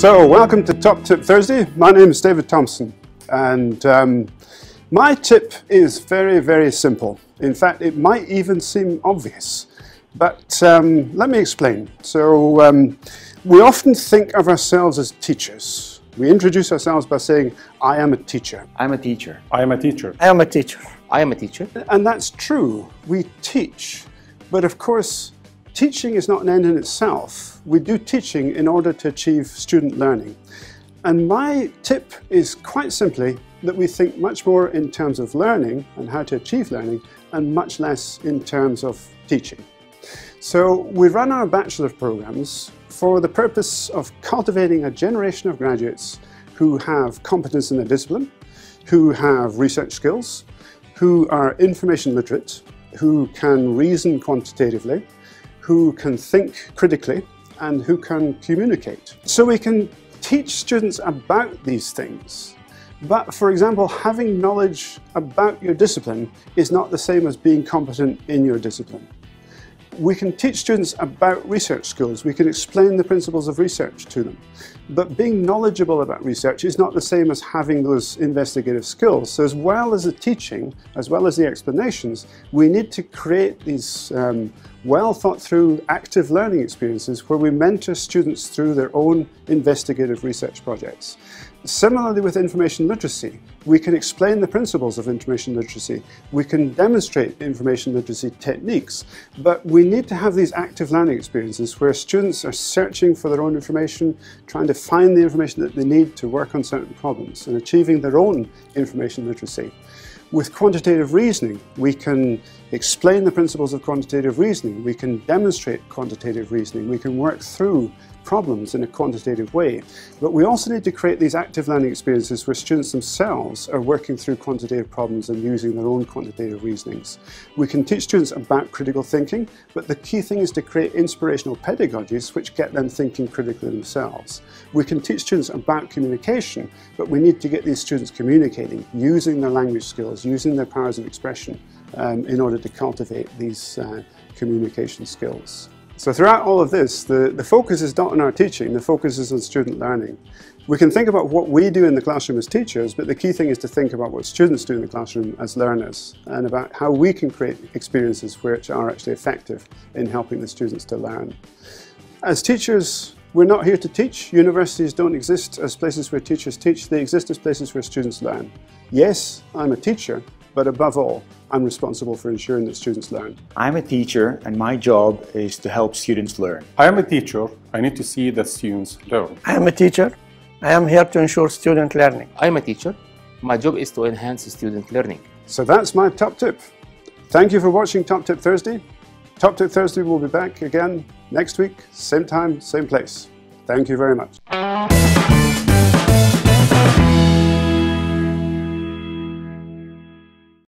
So, welcome to Top Tip Thursday. My name is David Thomson, and um, my tip is very, very simple. In fact, it might even seem obvious, but um, let me explain. So, um, we often think of ourselves as teachers. We introduce ourselves by saying, I am a teacher. I'm a teacher. I am a teacher. I am a teacher. I am a teacher. And that's true. We teach. But of course, teaching is not an end in itself. We do teaching in order to achieve student learning. And my tip is quite simply that we think much more in terms of learning and how to achieve learning and much less in terms of teaching. So we run our bachelor programs for the purpose of cultivating a generation of graduates who have competence in their discipline, who have research skills, who are information literate, who can reason quantitatively, who can think critically, and who can communicate. So we can teach students about these things. But for example, having knowledge about your discipline is not the same as being competent in your discipline. We can teach students about research skills. We can explain the principles of research to them. But being knowledgeable about research is not the same as having those investigative skills. So as well as the teaching, as well as the explanations, we need to create these um, well thought through active learning experiences where we mentor students through their own investigative research projects. Similarly with information literacy, we can explain the principles of information literacy, we can demonstrate information literacy techniques, but we need to have these active learning experiences where students are searching for their own information, trying to find the information that they need to work on certain problems and achieving their own information literacy. With quantitative reasoning, we can explain the principles of quantitative reasoning, we can demonstrate quantitative reasoning, we can work through problems in a quantitative way. But we also need to create these active learning experiences where students themselves are working through quantitative problems and using their own quantitative reasonings. We can teach students about critical thinking, but the key thing is to create inspirational pedagogies which get them thinking critically themselves. We can teach students about communication, but we need to get these students communicating, using their language skills, using their powers of expression um, in order to cultivate these uh, communication skills. So throughout all of this, the, the focus is not on our teaching, the focus is on student learning. We can think about what we do in the classroom as teachers, but the key thing is to think about what students do in the classroom as learners and about how we can create experiences which are actually effective in helping the students to learn. As teachers, we're not here to teach. Universities don't exist as places where teachers teach, they exist as places where students learn. Yes, I'm a teacher, but above all, I'm responsible for ensuring that students learn. I'm a teacher and my job is to help students learn. I am a teacher. I need to see that students learn. I am a teacher. I am here to ensure student learning. I am a teacher. My job is to enhance student learning. So that's my top tip. Thank you for watching Top Tip Thursday. Top Tip Thursday will be back again next week, same time, same place. Thank you very much.